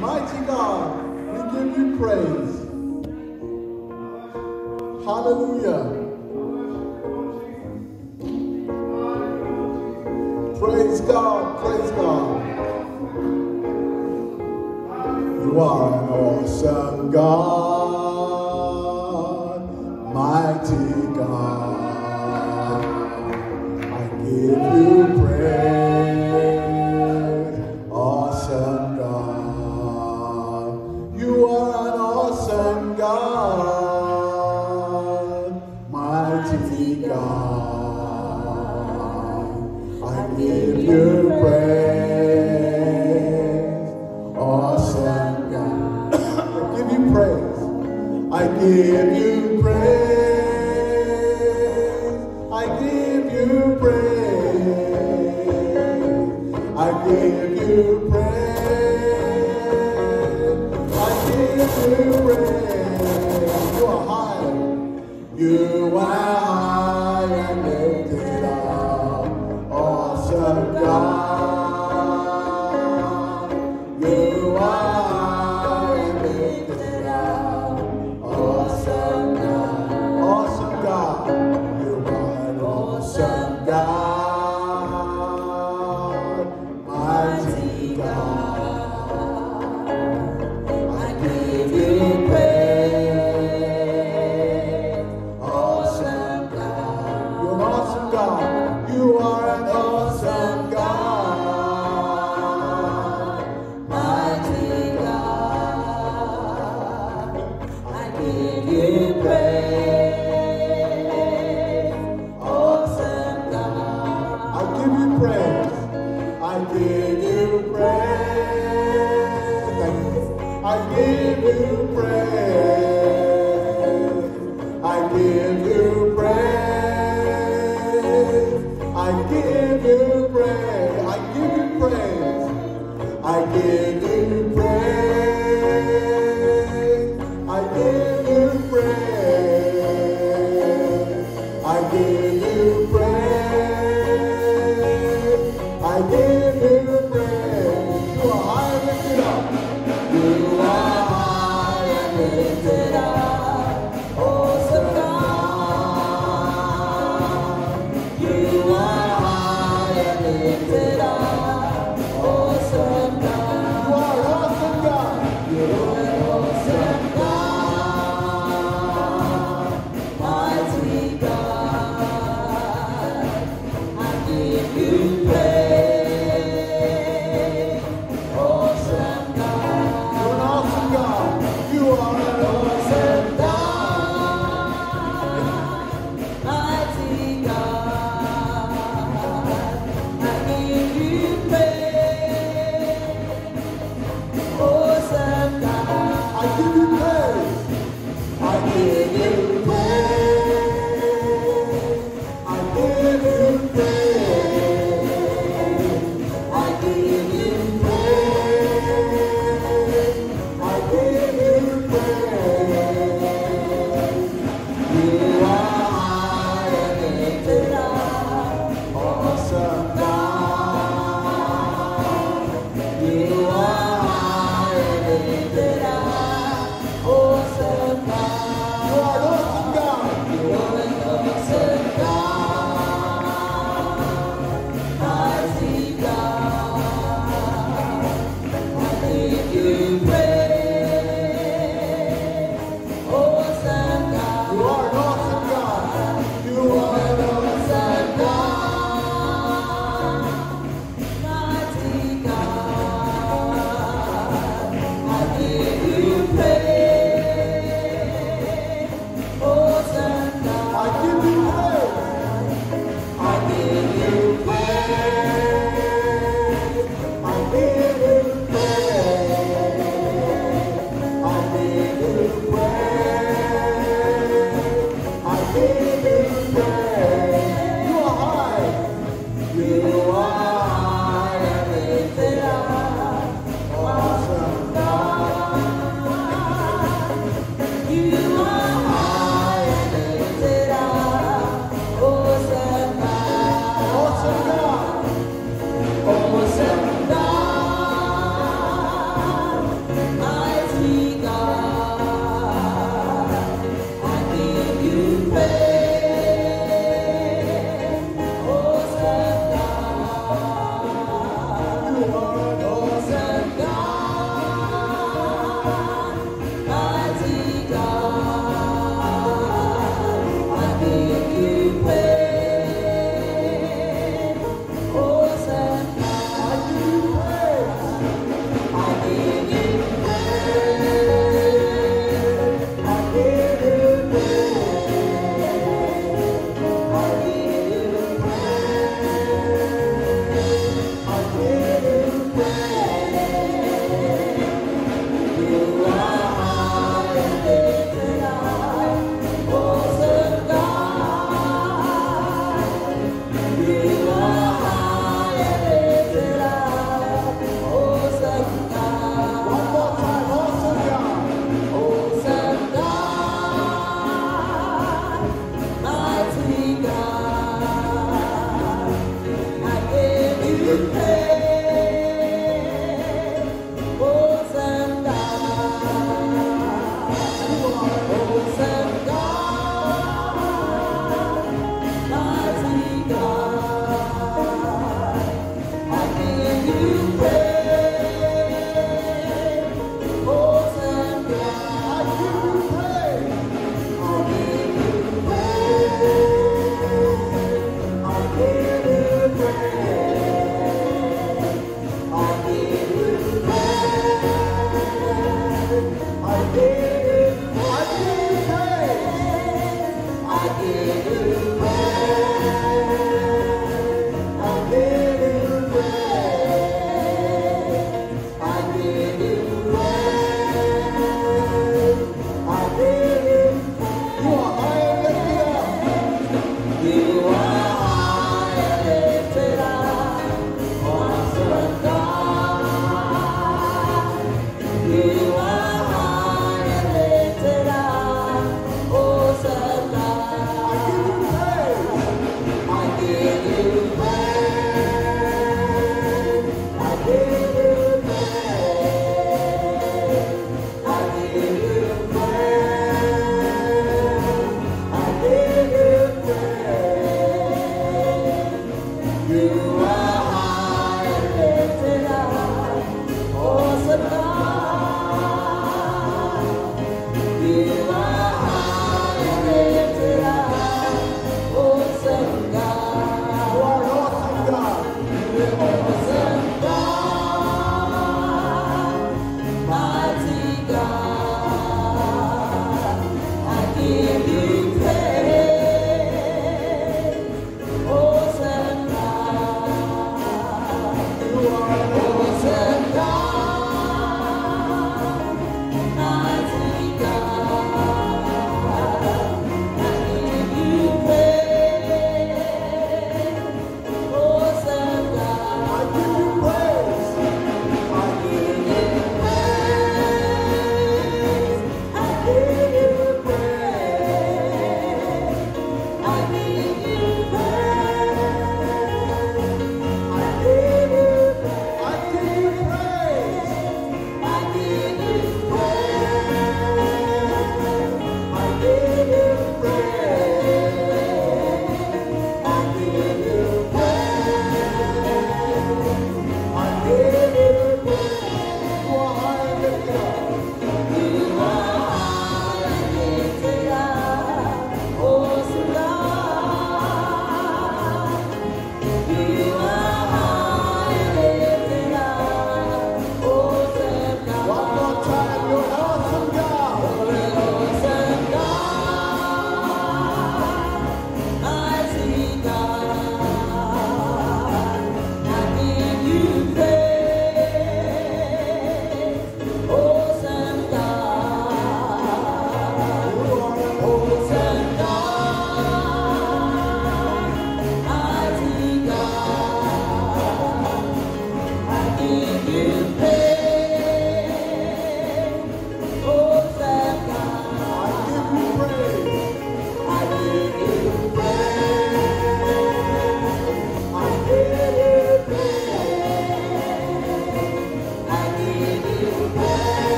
Mighty God, we give you praise. Hallelujah. Praise God, praise God. You are an awesome God, mighty God. I give you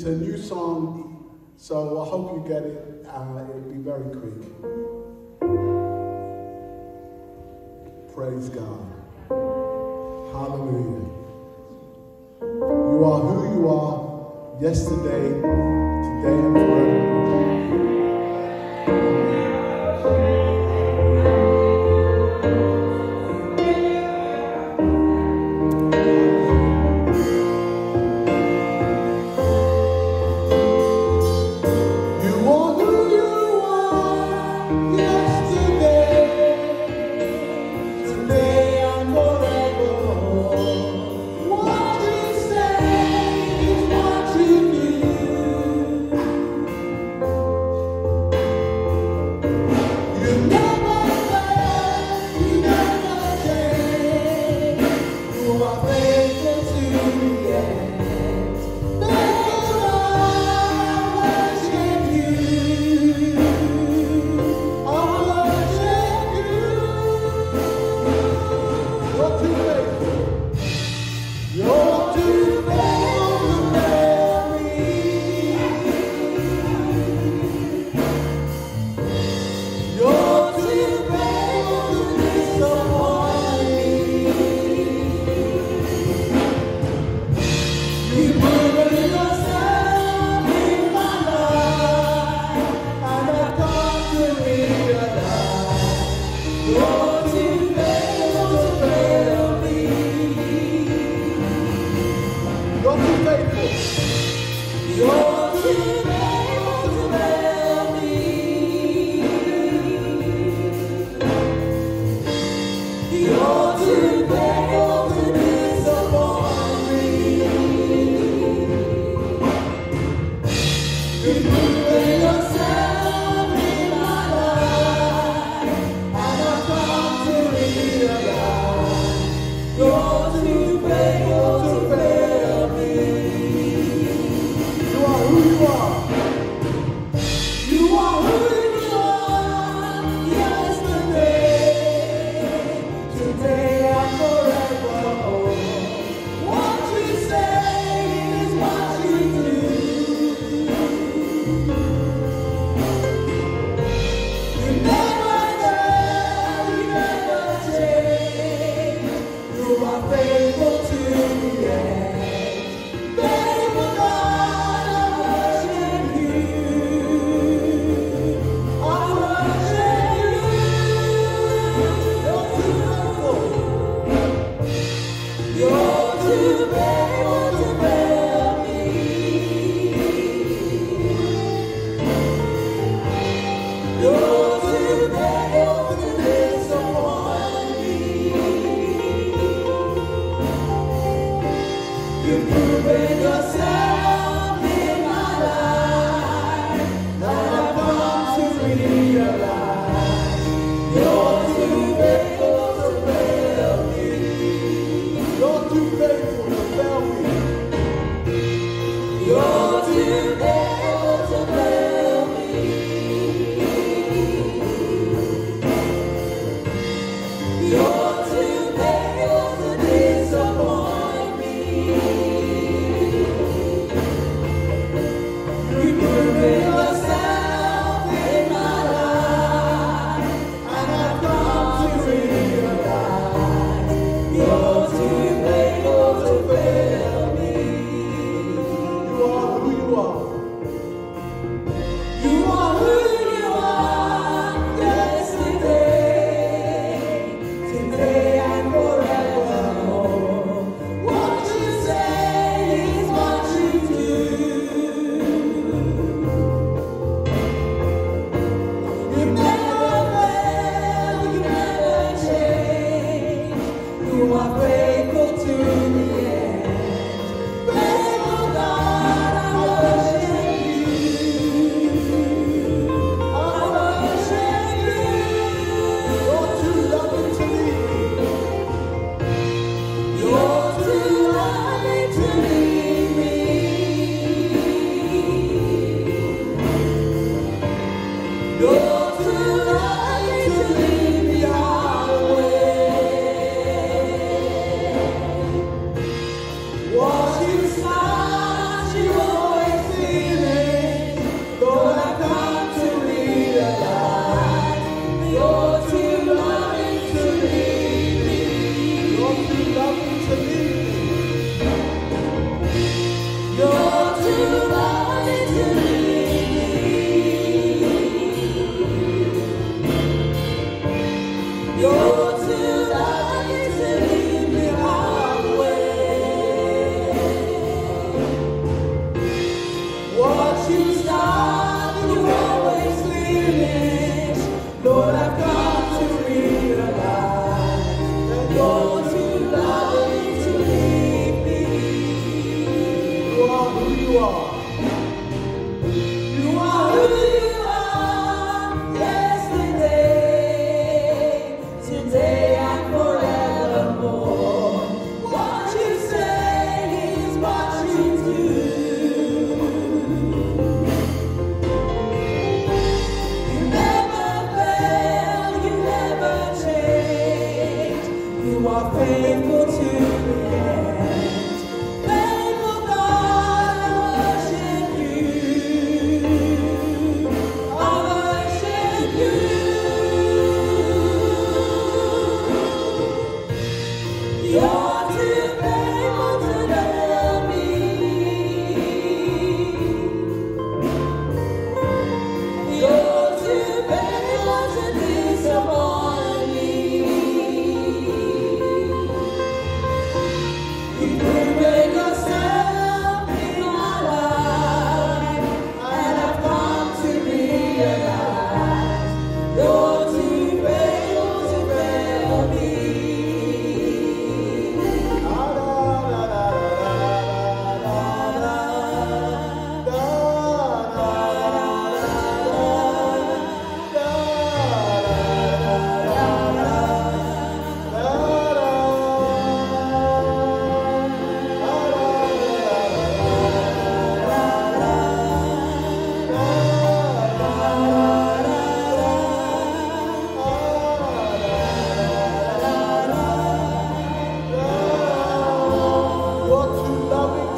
It's a new song, so I hope you get it, it'll be very quick. Praise God. Hallelujah. You are who you are yesterday, today, and forever.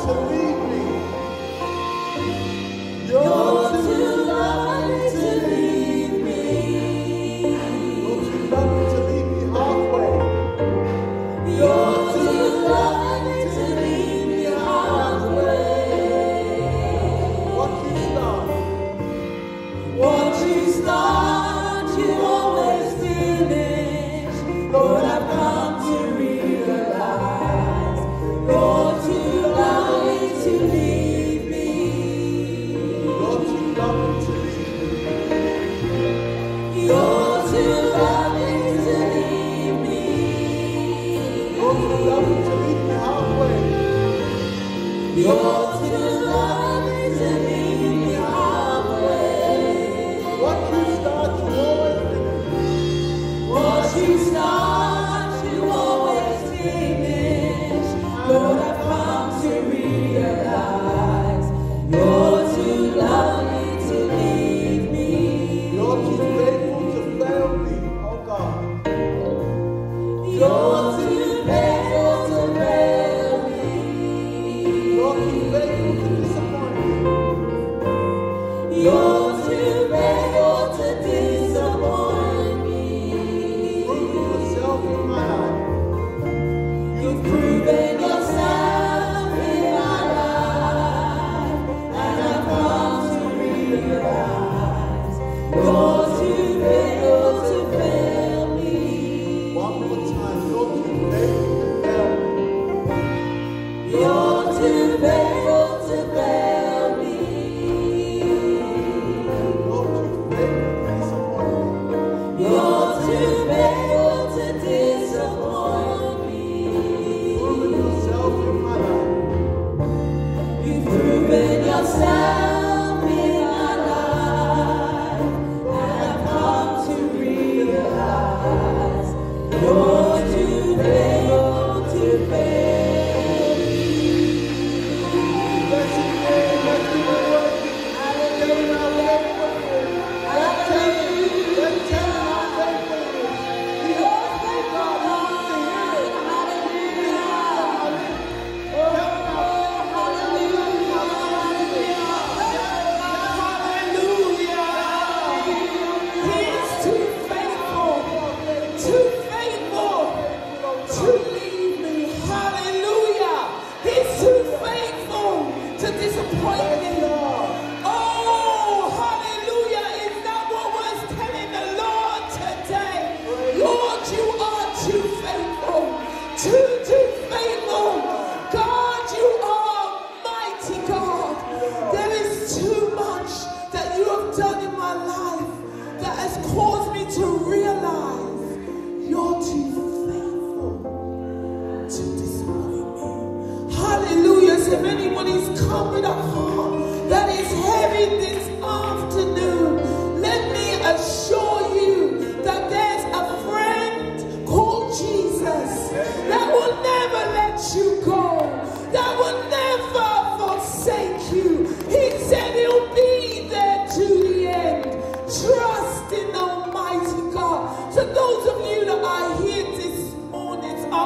To leave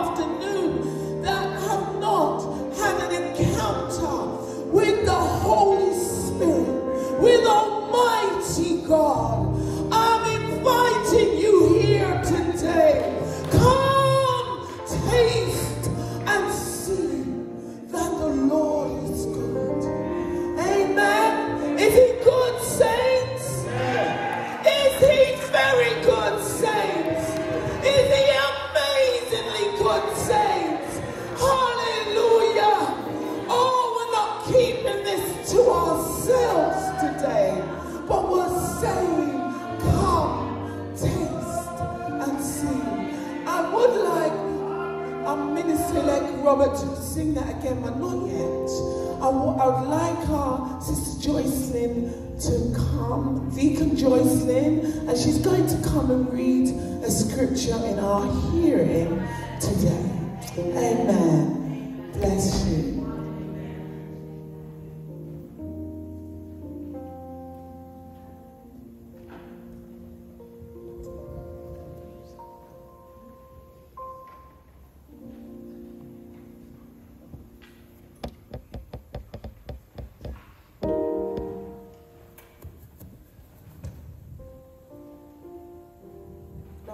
morning,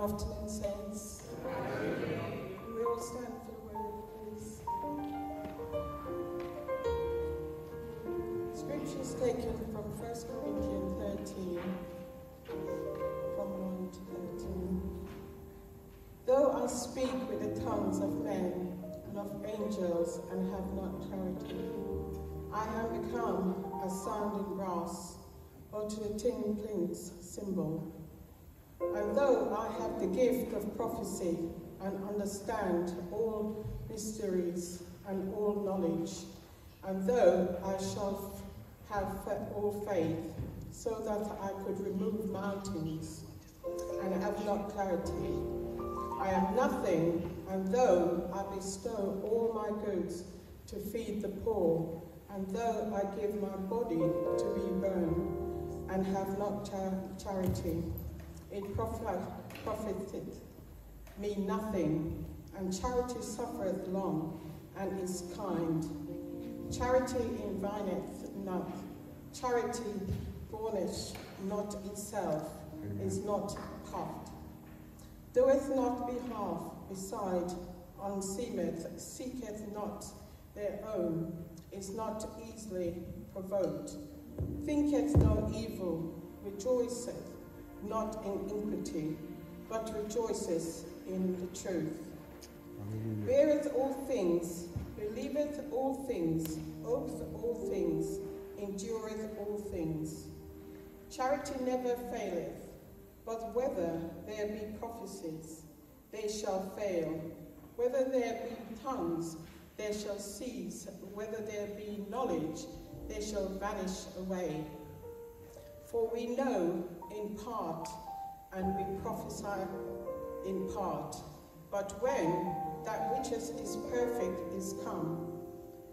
afternoon, saints. We all stand for the word, please. Scriptures taken from 1 Corinthians 13, from 1 to 13. Though I speak with the tongues of men and of angels and have not charity, I have become a sounding brass or to a tinkling cymbal. Though I have the gift of prophecy and understand all mysteries and all knowledge, and though I shall have all faith, so that I could remove mountains and have not clarity, I am nothing, and though I bestow all my goods to feed the poor, and though I give my body to be burned, and have not char- charity, it profit, profiteth me nothing, and charity suffereth long, and is kind. Charity invineth not, charity borneth not itself, is not puffed, doeth not behalf beside, unseemeth, seeketh not their own, is not easily provoked, thinketh no evil, rejoiceth not in iniquity, but rejoiceth in the truth. Beareth all things, believeth all things, hopeth all things, endureth all things. Charity never faileth, but whether there be prophecies, they shall fail. Whether there be tongues, they shall cease. Whether there be knowledge, they shall vanish away. For we know in part, and we prophesy in part. But when that which is, perfect is come,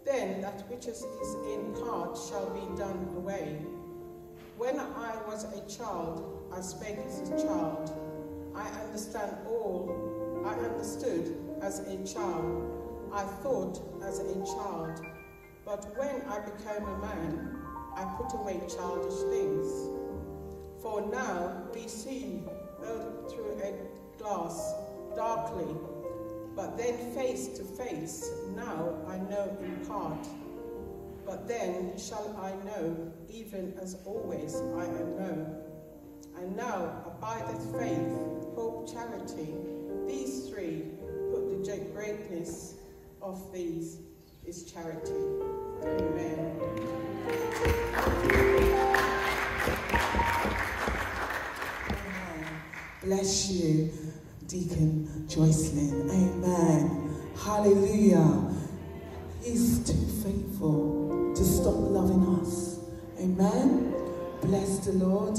then that which is, is in part shall be done away. When I was a child, I spake as a child. I understand all. I understood as a child. I thought as a child. But when I became a man, I put away childish things. For now we see through a glass darkly, but then face to face. Now I know in part, but then shall I know, even as always I am known. And now abideth faith, hope, charity. These three put the greatness of these is charity. Amen. Amen. Bless you, Deacon Joycelyn. Amen. Hallelujah. He's too faithful to stop loving us. Amen. Bless the Lord.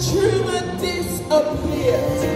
Tumor disappeared.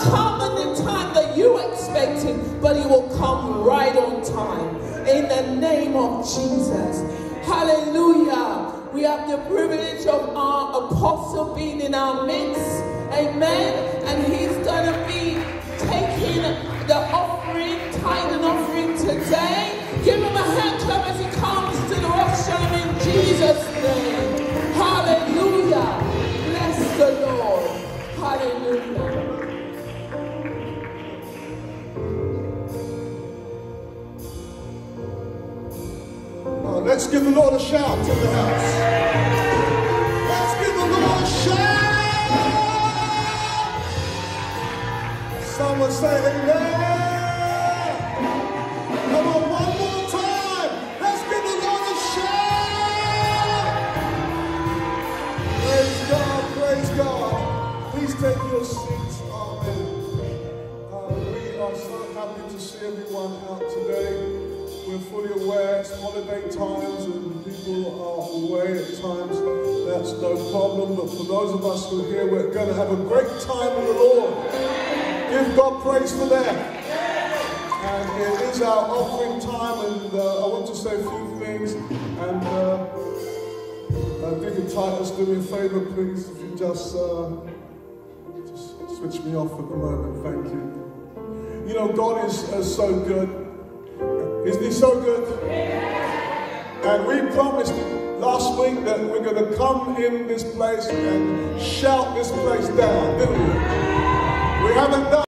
Come in the time that you expect him, but he will come right on time. In the name of Jesus. Hallelujah. We have the privilege of our apostle being in our midst. Amen. Let's give the Lord a shout in the house. Let's give the Lord a shout. Someone say amen. Holiday times and people are away at times. That's no problem. But for those of us who are here, we're going to have a great time in the Lord. Give God praise for that. And it is our offering time, and uh, I want to say a few things. And uh, uh, Deacon Titus, do me a favor, please, if you just, uh, just switch me off at the moment. Thank you. You know, God is, is so good. Isn't he so good? And we promised last week that we're going to come in this place and shout this place down, didn't we? We haven't done